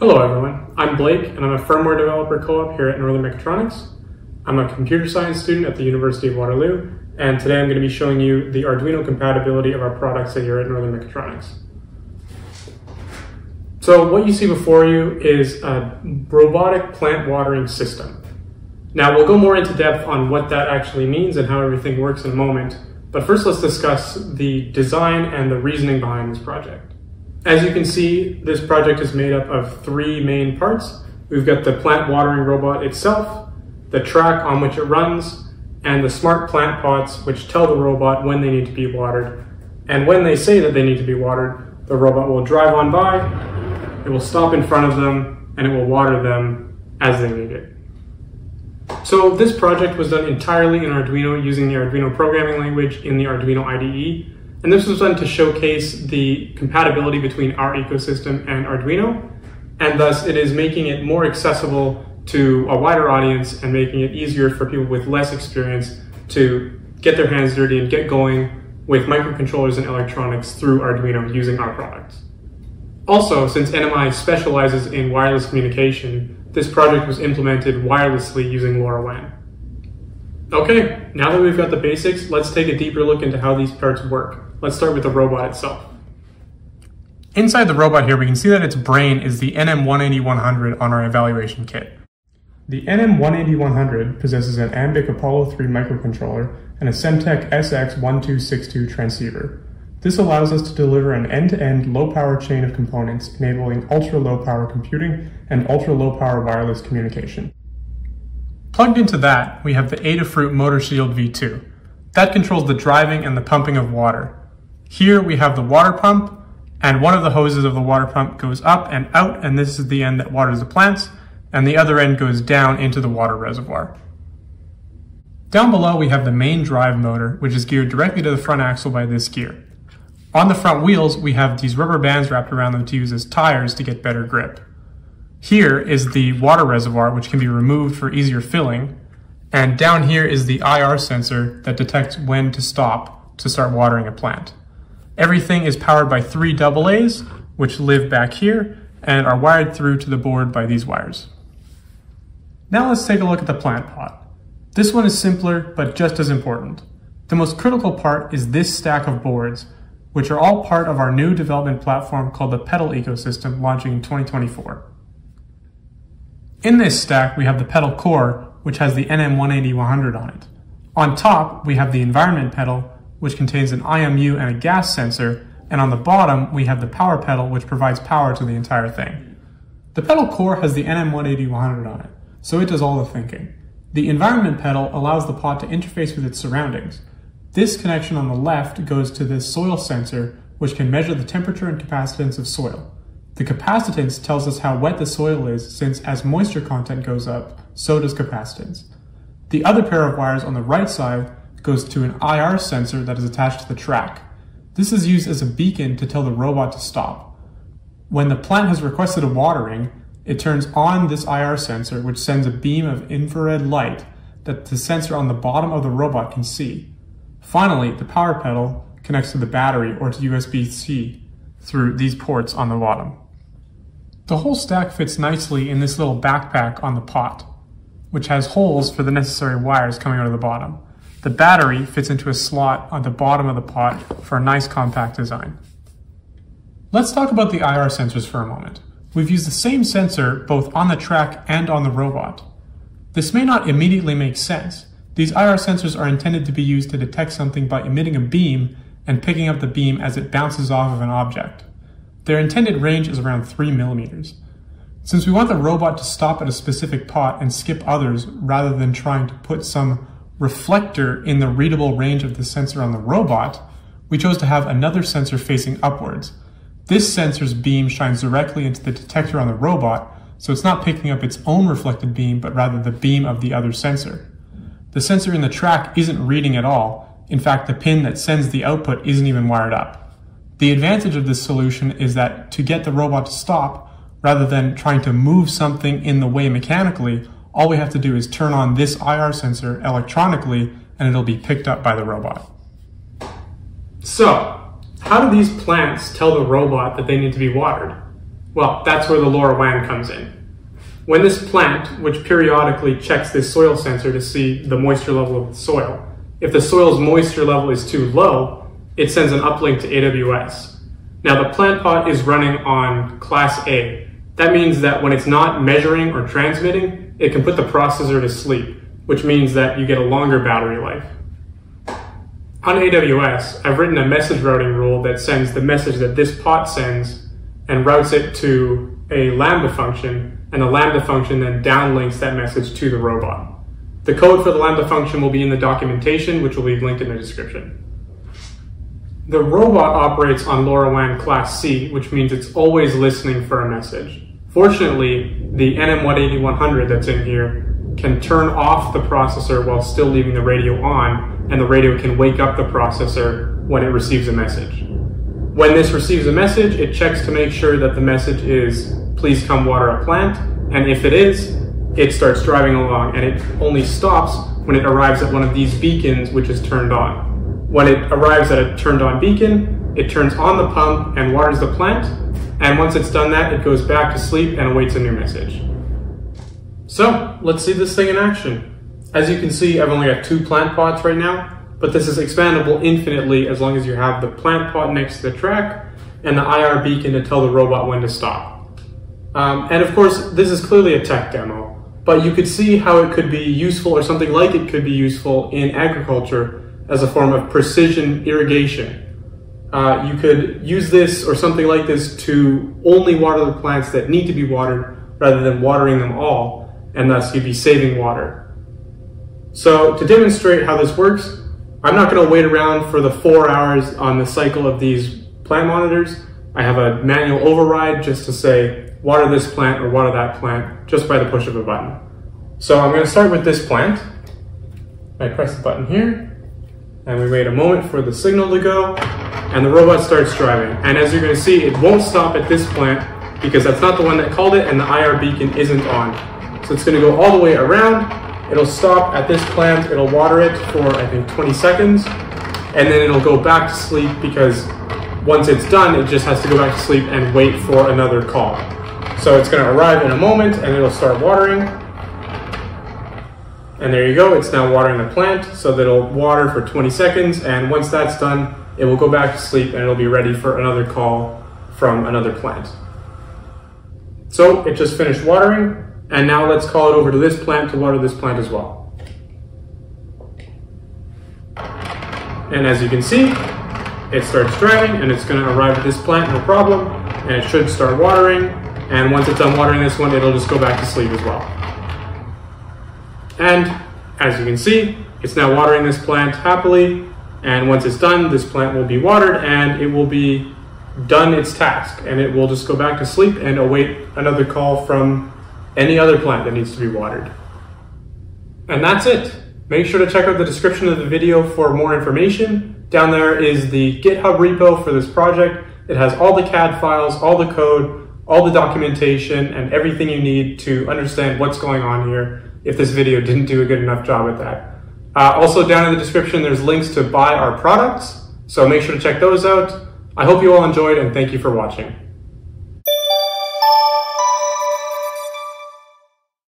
Hello everyone, I'm Blake and I'm a firmware developer co-op here at Northern Mechatronics. I'm a computer science student at the University of Waterloo and today I'm going to be showing you the Arduino compatibility of our products here at Northern Mechatronics. So what you see before you is a robotic plant watering system. Now we'll go more into depth on what that actually means and how everything works in a moment, but first let's discuss the design and the reasoning behind this project. As you can see, this project is made up of three main parts. We've got the plant watering robot itself, the track on which it runs, and the smart plant pots which tell the robot when they need to be watered. And when they say that they need to be watered, the robot will drive on by, it will stop in front of them, and it will water them as they need it. So this project was done entirely in Arduino using the Arduino programming language in the Arduino IDE. And this was done to showcase the compatibility between our ecosystem and Arduino, and thus it is making it more accessible to a wider audience and making it easier for people with less experience to get their hands dirty and get going with microcontrollers and electronics through Arduino using our products. Also, since NMI specializes in wireless communication, this project was implemented wirelessly using LoRaWAN. Okay, now that we've got the basics, let's take a deeper look into how these parts work. Let's start with the robot itself. Inside the robot here, we can see that its brain is the NM180-100 on our evaluation kit. The NM180-100 possesses an Ambiq Apollo 3 microcontroller and a Semtech SX1262 transceiver. This allows us to deliver an end-to-end low-power chain of components enabling ultra-low power computing and ultra-low power wireless communication. Plugged into that, we have the Adafruit Motor Shield V2. That controls the driving and the pumping of water. Here we have the water pump, and one of the hoses of the water pump goes up and out, and this is the end that waters the plants, and the other end goes down into the water reservoir. Down below we have the main drive motor, which is geared directly to the front axle by this gear. On the front wheels, we have these rubber bands wrapped around them to use as tires to get better grip. Here is the water reservoir, which can be removed for easier filling, and down here is the IR sensor that detects when to stop to start watering a plant. Everything is powered by three AA's, which live back here and are wired through to the board by these wires. Now let's take a look at the plant pot. This one is simpler, but just as important. The most critical part is this stack of boards, which are all part of our new development platform called the Petal ecosystem launching in 2024. In this stack, we have the petal core, which has the NM180-100 on it. On top, we have the environment petal, which contains an IMU and a gas sensor, and on the bottom, we have the power petal, which provides power to the entire thing. The petal core has the NM180-100 on it, so it does all the thinking. The environment petal allows the pot to interface with its surroundings. This connection on the left goes to this soil sensor, which can measure the temperature and capacitance of soil. The capacitance tells us how wet the soil is, since as moisture content goes up, so does capacitance. The other pair of wires on the right side goes to an IR sensor that is attached to the track. This is used as a beacon to tell the robot to stop. When the plant has requested a watering, it turns on this IR sensor, which sends a beam of infrared light that the sensor on the bottom of the robot can see. Finally, the power petal connects to the battery or to USB-C through these ports on the bottom. The whole stack fits nicely in this little backpack on the pot, which has holes for the necessary wires coming out of the bottom. The battery fits into a slot on the bottom of the pot for a nice compact design. Let's talk about the IR sensors for a moment. We've used the same sensor both on the track and on the robot. This may not immediately make sense. These IR sensors are intended to be used to detect something by emitting a beam and picking up the beam as it bounces off of an object. Their intended range is around 3 millimeters. Since we want the robot to stop at a specific pot and skip others rather than trying to put some reflector in the readable range of the sensor on the robot, we chose to have another sensor facing upwards. This sensor's beam shines directly into the detector on the robot, so it's not picking up its own reflected beam, but rather the beam of the other sensor. The sensor in the track isn't reading at all. In fact, the pin that sends the output isn't even wired up. The advantage of this solution is that to get the robot to stop, rather than trying to move something in the way mechanically, all we have to do is turn on this IR sensor electronically and it'll be picked up by the robot. So, how do these plants tell the robot that they need to be watered? Well, that's where the LoRaWAN comes in. When this plant, which periodically checks this soil sensor to see the moisture level of the soil, if the soil's moisture level is too low, it sends an uplink to AWS. Now the plant pot is running on class A. That means that when it's not measuring or transmitting, it can put the processor to sleep, which means that you get a longer battery life. On AWS, I've written a message routing rule that sends the message that this pot sends and routes it to a Lambda function, and the Lambda function then downlinks that message to the robot. The code for the Lambda function will be in the documentation, which will be linked in the description. The robot operates on LoRaWAN class C, which means it's always listening for a message. Fortunately, the NM180-100 that's in here can turn off the processor while still leaving the radio on, and the radio can wake up the processor when it receives a message. When this receives a message, it checks to make sure that the message is, please come water a plant, and if it is, it starts driving along, and it only stops when it arrives at one of these beacons, which is turned on. When it arrives at a turned on beacon, it turns on the pump and waters the plant. And once it's done that, it goes back to sleep and awaits a new message. So let's see this thing in action. As you can see, I've only got two plant pots right now, but this is expandable infinitely as long as you have the plant pot next to the track and the IR beacon to tell the robot when to stop. Um, and of course, this is clearly a tech demo, but you could see how it could be useful or something like it could be useful in agriculture as a form of precision irrigation. Uh, you could use this or something like this to only water the plants that need to be watered rather than watering them all, and thus you'd be saving water. So to demonstrate how this works, I'm not going to wait around for the four hours on the cycle of these plant monitors. I have a manual override just to say water this plant or water that plant just by the push of a button. So I'm going to start with this plant. I press the button here, and we wait a moment for the signal to go, and the robot starts driving. And as you're going to see, it won't stop at this plant because that's not the one that called it, and the IR beacon isn't on. So it's going to go all the way around. It'll stop at this plant. It'll water it for, I think, 20 seconds, and then it'll go back to sleep because once it's done, it just has to go back to sleep and wait for another call. So it's going to arrive in a moment, and it'll start watering, and there you go, it's now watering the plant, so that it'll water for 20 seconds, and once that's done, it will go back to sleep and it'll be ready for another call from another plant. So it just finished watering, and now let's call it over to this plant to water this plant as well. And as you can see, it starts driving and it's gonna arrive at this plant, no problem, and it should start watering, and once it's done watering this one, it'll just go back to sleep as well. And as you can see, it's now watering this plant happily. And once it's done, this plant will be watered and it will be done its task. And it will just go back to sleep and await another call from any other plant that needs to be watered. And that's it. Make sure to check out the description of the video for more information. Down there is the GitHub repo for this project. It has all the CAD files, all the code, all the documentation, and everything you need to understand what's going on here if this video didn't do a good enough job at that. Uh, also down in the description, there's links to buy our products, so make sure to check those out. I hope you all enjoyed and thank you for watching.